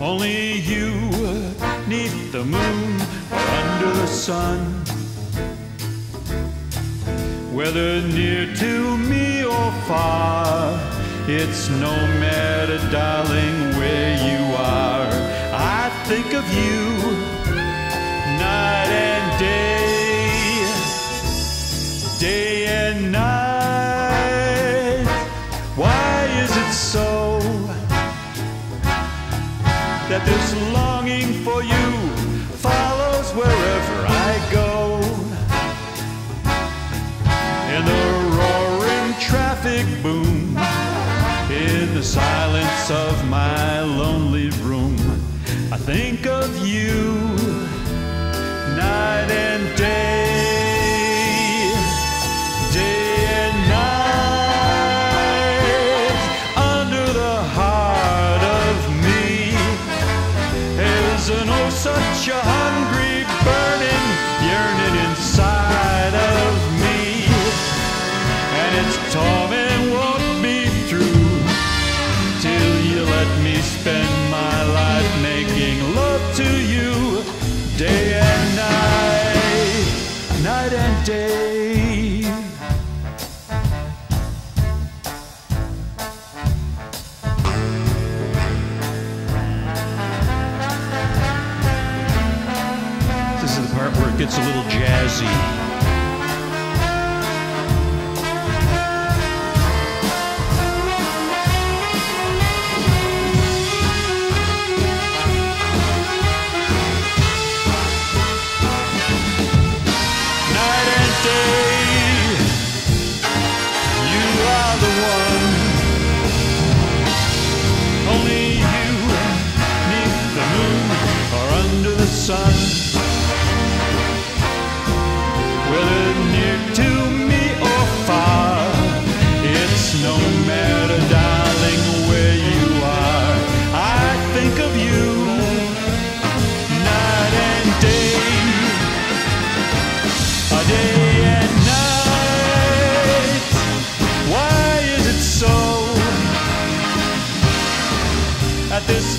Only you, neath the moon or under the sun. Whether near to me or far, it's no matter, darling, where you are. I think of you night and day, day and night. That this longing for you follows wherever I go? In the roaring traffic boom, in the silence of my lonely room, I think of you night and day, such a hungry, burning, yearning inside of me, and its torment won't be through till you let me spend my life making love to you day and night, night and day. Gets a little jazzy. This